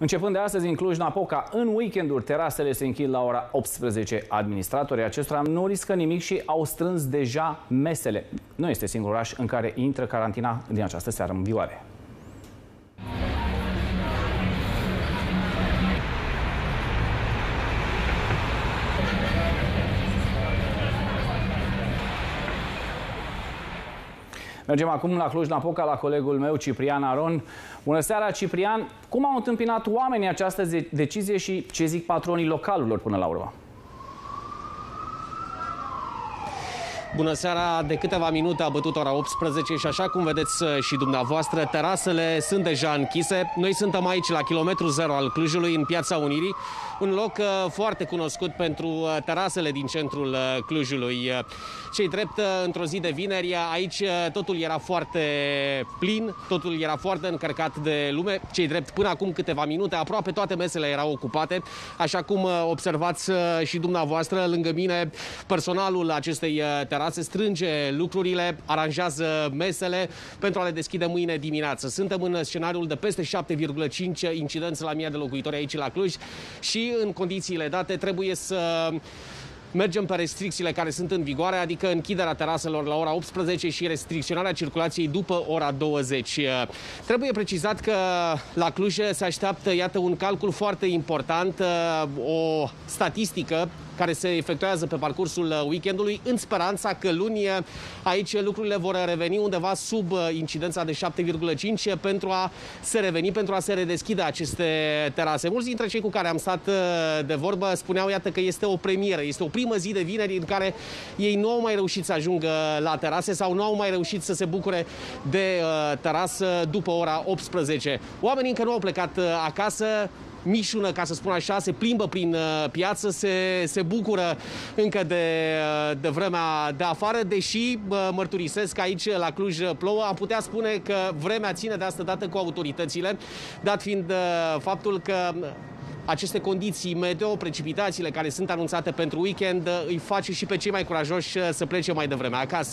Începând de astăzi în Cluj-Napoca, în weekenduri, terasele se închid la ora 18. Administratorii acestora nu riscă nimic și au strâns deja mesele. Nu este singurul oraș în care intră carantina din această seară în vigoare. Mergem acum la Cluj-Napoca, la colegul meu, Ciprian Aron. Bună seara, Ciprian! Cum au întâmpinat oamenii această decizie și ce zic patronii localurilor până la urmă? Bună seara! De câteva minute a bătut ora 18 și așa cum vedeți uh, și dumneavoastră, terasele sunt deja închise. Noi suntem aici la kilometru zero al Clujului, în Piața Unirii, un loc uh, foarte cunoscut pentru uh, terasele din centrul Clujului. Cei drept, într-o zi de vineri, aici totul era foarte plin, totul era foarte încărcat de lume. Cei drept, până acum câteva minute, aproape toate mesele erau ocupate, așa cum observați și dumneavoastră lângă mine personalul acestei terase se strânge lucrurile, aranjează mesele pentru a le deschide mâine dimineață. Suntem în scenariul de peste 7,5 incidenți la mii de locuitori aici la Cluj și în condițiile date trebuie să mergem pe restricțiile care sunt în vigoare, adică închiderea teraselor la ora 18 și restricționarea circulației după ora 20. Trebuie precizat că la Cluj se așteaptă, iată, un calcul foarte important, o statistică care se efectuează pe parcursul uh, weekendului, în speranța că luni uh, aici lucrurile vor reveni undeva sub uh, incidența de 7,5 pentru a se reveni, pentru a se redeschide aceste terase. Mulți dintre cei cu care am stat de vorbă spuneau, iată, că este o premieră, este o primă zi de vineri în care ei nu au mai reușit să ajungă la terase sau nu au mai reușit să se bucure de terasă după ora 18. Oamenii încă nu au plecat acasă, mișună, ca să spun așa, se plimbă prin uh, piață, se, se bucură încă de, uh, de vremea de afară, deși mărturisesc că aici la Cluj plouă, am putea spune că vremea ține de asta dată cu autoritățile, dat fiind uh, faptul că aceste condiții meteo, precipitațiile care sunt anunțate pentru weekend, îi face și pe cei mai curajoși să plece mai devreme acasă.